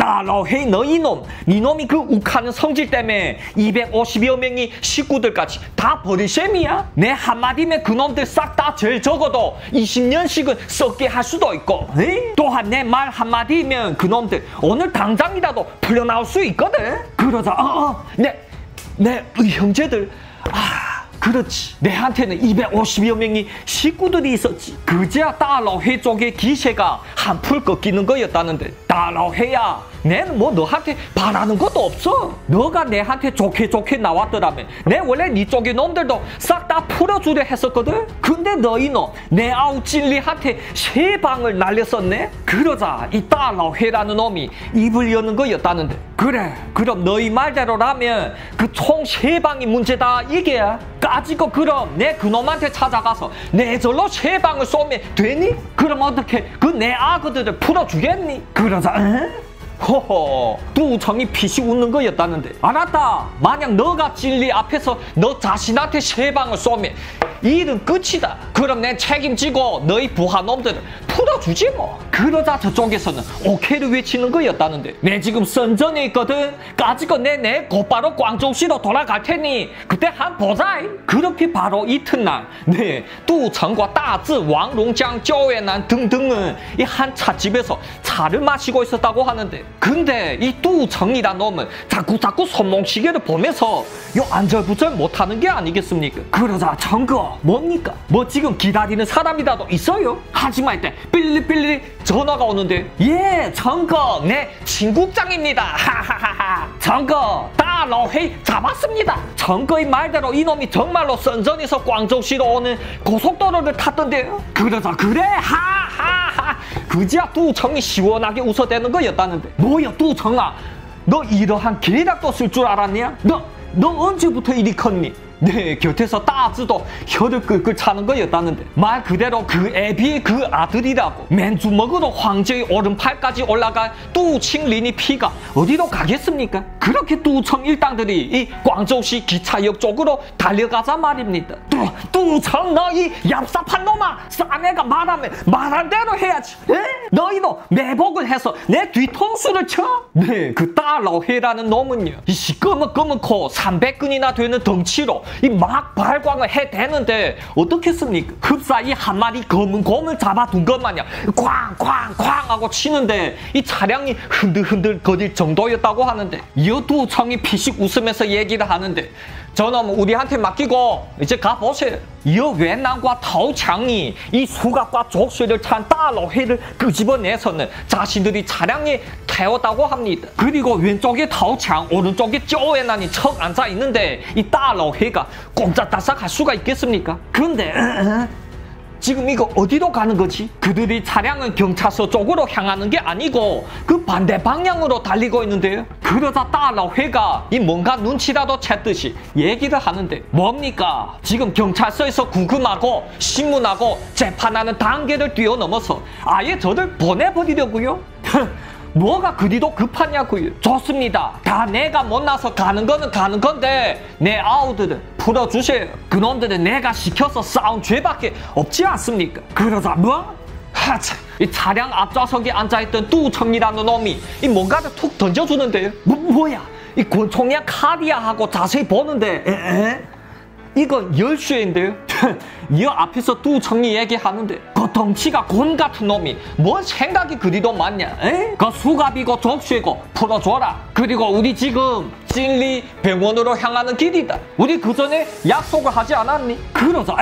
따라해 너 이놈 니놈이 그 욱하는 성질 때문에 250여 명이 식구들까지 다 버릴 셈이야 내 한마디면 그놈들 싹 다 제일 적어도 20년씩은 썩게 할 수도 있고 에이? 또한 내 말 한마디면 그놈들 오늘 당장이라도 풀려나올 수 있거든 그러자 어 어 내, 내 형제들 아 그렇지. 내한테는 250여 명이 식구들이 있었지. 그제야 달러회 쪽의 기세가 한풀 꺾이는 거였다는데. 달러회야. 내는 뭐 너한테 바라는 것도 없어. 너가 내한테 좋게 좋게 나왔더라면 내 원래 네 쪽의 놈들도 싹 다 풀어주려 했었거든. 근데 너희 놈내 아우 찔리한테 세 방을 날렸었네. 그러자 이 달러회라는 놈이 입을 여는 거였다는데. 그래. 그럼 너희 말대로라면 그 총 세 방이 문제다 이게야. 까지고 그럼 내 그놈한테 찾아가서 내 절로 세 방을 쏘면 되니? 그럼 어떻게 그 내 아그들을 풀어주겠니? 그러자 에? 호호 뚜청이 피식 웃는 거였다는데 알았다 만약 너가 진리 앞에서 너 자신한테 세 방을 쏘면 일은 끝이다 그럼 내 책임지고 너희 부하놈들을 풀어주지 뭐. 그러자 저쪽에서는 오케이를 외치는 거였다는데. 내 지금 선전에 있거든. 까짓거 내내 곧바로 광저우시로 돌아갈 테니. 그때 한 보자 그렇게 바로 이튿날 네 뚜청과 따즈 왕롱장 쪼웨난 등등은 이 한 차집에서 차를 마시고 있었다고 하는데. 근데 이 뚜청이란 놈은 자꾸 자꾸 손목시계를 보면서 요 안절부절 못하는 게 아니겠습니까? 그러자 청거 뭡니까? 뭐 지금 기다리는 사람이라도 있어요? 하지만 이때 삐리삐리 전화가 오는데 예 청거 내 친국장입니다. 하하하하. 청거 따로회 잡았습니다. 청거의 말대로 이놈이 정말로 선전에서 광저우시로 오는 고속도로를 탔던데요. 그러자 그래 하하하. 그지야 뚜청이 시원하게 웃어대는 거였다는데 뭐야 뚜청아? 너 이러한 계략도 쓸 줄 알았냐? 너 너 언제부터 이리 컸니 네, 곁에서 따즈도 혀를 끌끌 차는 거였다는데 말 그대로 그 애비의 그 아들이라고 맨주먹으로 황제의 오른팔까지 올라간 뚜칭린이 피가 어디로 가겠습니까? 그렇게 뚜청 일당들이 이 광저우시 기차역 쪽으로 달려가자 말입니다. 뚜, 뚜청 너희 얍삽한 놈아 싸내가 말하면 말한 대로 해야지. 에? 너희도 매복을 해서 내 뒤통수를 쳐? 네, 그 달러회라는 놈은요. 이 시꺼멓꺼멓고 300근이나 되는 덩치로 이 막 발광을 해대는데 어떻겠습니까? 흡사히 한 마리 검은 곰을 잡아둔 것 마냥 쾅쾅쾅 하고 치는데 이 차량이 흔들흔들 거릴 정도였다고 하는데 여두청이 피식 웃으면서 얘기를 하는데 저놈 우리한테 맡기고 이제 가보세요. 타오창이 이 수갑과 족쇄를 찬 따로회를 끄집어내서는 자신들이 차량에 태웠다고 합니다. 그리고 왼쪽에 타오창, 오른쪽에 쪼웨난이 척 앉아 있는데 이 따로회가 꼼짝다삭할 수가 있겠습니까? 근데 지금 이거 어디로 가는 거지? 그들이 차량은 경찰서 쪽으로 향하는 게 아니고 그 반대 방향으로 달리고 있는데요. 그러자 따라 회가 이 뭔가 눈치라도 챘듯이 얘기를 하는데 뭡니까? 지금 경찰서에서 구금하고 신문하고 재판하는 단계를 뛰어넘어서 아예 저를 보내버리려고요? 뭐가 그리도 급하냐고요. 좋습니다. 다 내가 못나서 가는 거는 가는 건데 내 아우들은 풀어주세요. 그놈들은 내가 시켜서 싸운 죄밖에 없지 않습니까? 그러자 뭐? 하차, 이 차량 앞좌석에 앉아있던 뚜청이라는 놈이 이 뭔가를 툭 던져주는데요. 뭐, 뭐야? 이 권총이야 카디야 하고 자세히 보는데 에? 이건 열쇠인데요. 이 앞에서 뚜청이 얘기하는데 그 덩치가 곤 같은 놈이 뭔 생각이 그리도 많냐? 에? 그 수갑이고 족쇄고 풀어줘라. 그리고 우리 지금 찔리 병원으로 향하는 길이다. 우리 그 전에 약속을 하지 않았니? 그러자.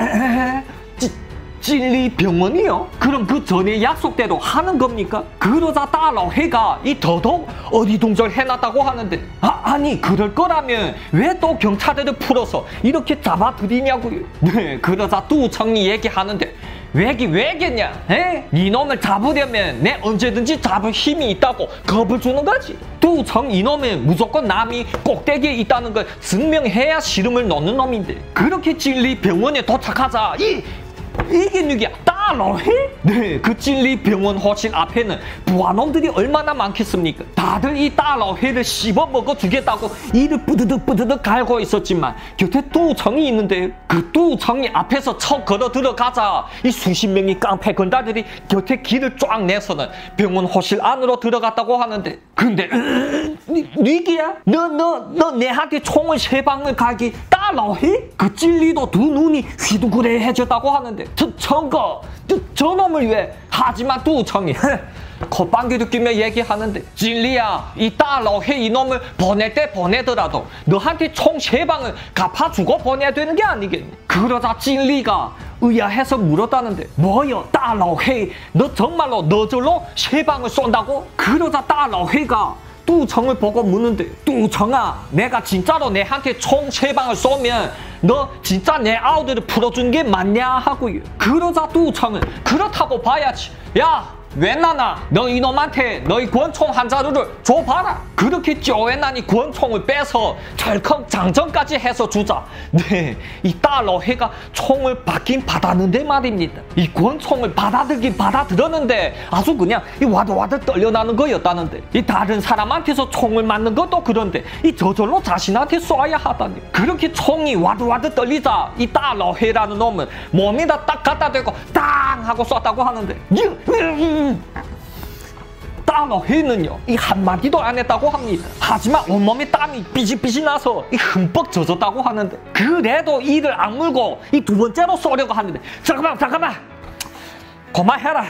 찔리 병원이요? 그럼 그 전에 약속대로 하는 겁니까? 그러자 따라 해가 이 더더욱 어리둥절 해놨다고 하는데 아, 아니 그럴 거라면 왜 또 경찰들을 풀어서 이렇게 잡아들이냐고요 네 그러자 뚜청이 얘기하는데 왜기 왜겠냐? 에? 이놈을 잡으려면 내 언제든지 잡을 힘이 있다고 겁을 주는 거지. 뚜청 이놈은 무조건 남이 꼭대기에 있다는 걸 증명해야 시름을 넣는 놈인데 그렇게 진리 병원에 도착하자 이 이게 누구야? 따로해? 네, 그 찔리 병원 허실 앞에는 부하놈들이 얼마나 많겠습니까? 다들 이 따로해를 씹어 먹어 주겠다고 이를 뿌드득 뿌드득 갈고 있었지만 곁에 뚜청이 있는데 그 뚜청이 앞에서 쳐 걸어 들어가자 이 수십 명의 깡패 건달들이 곁에 길을 쫙 내서는 병원 허실 안으로 들어갔다고 하는데 근데 니, 니기야? 너 너 너 내한테 총을 세 방을 가기 따로해? 그 찔리도 두 눈이 휘둥그레해졌다고 하는데 저 청거 저, 저놈을 왜 하지만 뚜청이 콧방귀도 끼며 얘기하는데 찔리야 이 따로해 이놈을 보낼 때 보내더라도 너한테 총 세 방을 갚아주고 보내야 되는 게 아니겠니 그러자 찔리가 의아해서 물었다는데 뭐여 따로해 너 정말로 너절로 세 방을 쏜다고 그러자 따로해가 뚜청을 보고 묻는데 뚜청아 내가 진짜로 내한테 총 세 방을 쏘면 너 진짜 내 아우들을 풀어준 게 맞냐? 하고요 그러자 뚜청은. 그렇다고 봐야지. 야 웬나나 너 이놈한테 너희 권총 한 자루를 줘봐라. 그렇게 쪼웬나니 권총을 빼서 덜컥 장전까지 해서 주자. 네이 딸러해가 총을 받긴 받았는데 말입니다. 이 권총을 받아들긴 받아들었는데 아주 그냥 이 와들와들 떨려나는 거였다는데 이 다른 사람한테서 총을 맞는 것도 그런데 이 저절로 자신한테 쏴야 하다니. 그렇게 총이 와들와들 떨리자 이 딸러해라는 놈은 몸에다 딱 갖다 대고 땅 하고 쐈다고 하는데 따로해는요 이 한마디도 안 했다고 합니다. 하지만 온몸에 땀이 삐질삐질 나서 이 흠뻑 젖었다고 하는데 그래도 이를 악물고 이 두 번째로 쏘려고 하는데 잠깐만 잠깐만! 그만해라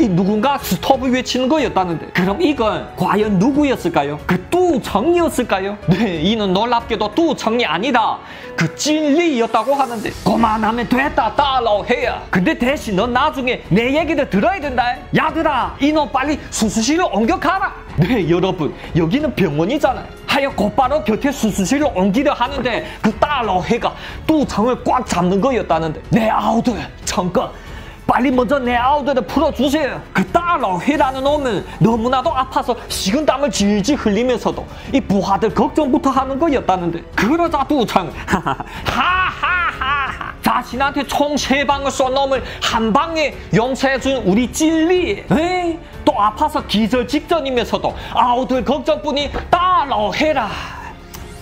이 누군가 스톱을 외치는 거였다는데. 그럼 이건 과연 누구였을까요? 그 뚜청이었을까요? 네 이는 놀랍게도 뚜청이 아니다. 그 찐리였다고 하는데. 그만하면 됐다 따라해야. 근데 대신 넌 나중에 내 얘기를 들어야 된다 야들아 이놈 빨리 수수실로 옮겨 가라. 네 여러분 여기는 병원이잖아요 하여 곧바로 곁에 수수실로 옮기려 하는데 그 따라해가 뚜청을 꽉 잡는 거였다는데. 내 아우들 잠깐 빨리 먼저 내 아우들을 풀어주세요. 그 딸러회라는 놈은 너무나도 아파서 식은 땀을 질질 흘리면서도 이 부하들 걱정부터 하는 거였다는데 그러자 뚜창 하하하하 자신한테 총 세 방을 쏜 놈을 한 방에 용서해준 우리 찔리 에이, 또 아파서 기절 직전이면서도 아우들 걱정뿐이 딸러해라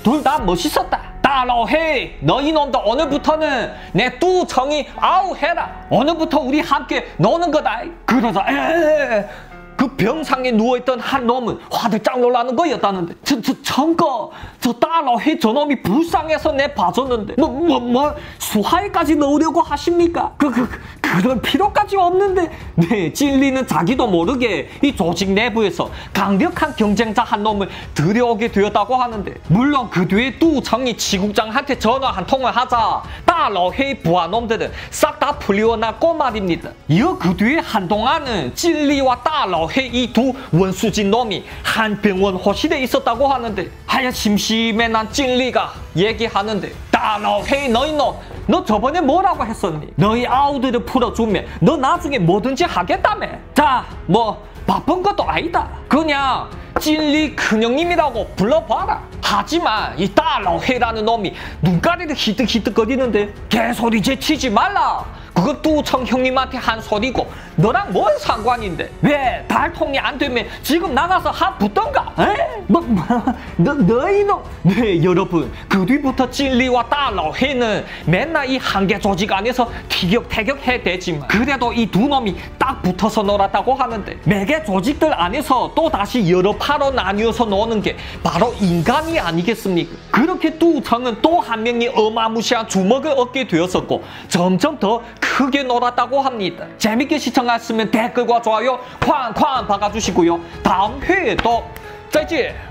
둘 다 멋있었다. 따로해. 너희 놈도 오늘부터는 내 뚜청이 아우 해라. 오늘부터 우리 함께 노는 거다. 그러자 에그 병상에 누워있던 한 놈은 화들짝 놀라는 거였다는데 저, 저, 청거 저 딸러해. 저놈이 불쌍해서 내 봐줬는데 뭐, 뭐, 뭐 수하에까지 넣으려고 하십니까? 그, 그, 그럴 필요까지 없는데. 네 찔리는 자기도 모르게 이 조직 내부에서 강력한 경쟁자 한 놈을 들여오게 되었다고 하는데. 물론 그 뒤에 뚜청이 지국장한테 전화 한 통을 하자. 딸러해 부하놈들은 싹 다 풀려났고 말입니다. 이어 그 뒤에 한동안은 찔리와 딸러 이두 원수진 놈이 한 병원 호실에 있었다고 하는데. 하여 심심해 난 찔리가 얘기하는데. 따로해 너희 놈 너 저번에 뭐라고 했었니? 너희 아우들을 풀어주면 너 나중에 뭐든지 하겠다며. 자 뭐 바쁜 것도 아니다. 그냥 찔리 큰형님이라고 불러봐라. 하지만 이 따로해라는 놈이 눈가리를 히득히득거리는데 개소리 제치지 말라 그것 뚜청 형님한테 한 소리고 너랑 뭔 상관인데? 왜 달통이 안 되면 지금 나가서 한 붙던가? 에? 뭐, 뭐 너, 너희 놈. 네, 여러분 그 뒤부터 찔리와 딸러해는 맨날 이 한계 조직 안에서 티격태격 해대지만 그래도 이 두 놈이 딱 붙어서 놀았다고 하는데 매개 조직들 안에서 또 다시 여러 파로 나뉘어서 노는 게 바로 인간이 아니겠습니까? 그렇게 뚜청은 또 한 명이 어마무시한 주먹을 얻게 되었었고 점점 더 크게 놀았다고 합니다 재밌게 시청 시청하셨으면 댓글과 좋아요 쾅쾅 박아주시고요. 다음 회에 또再见。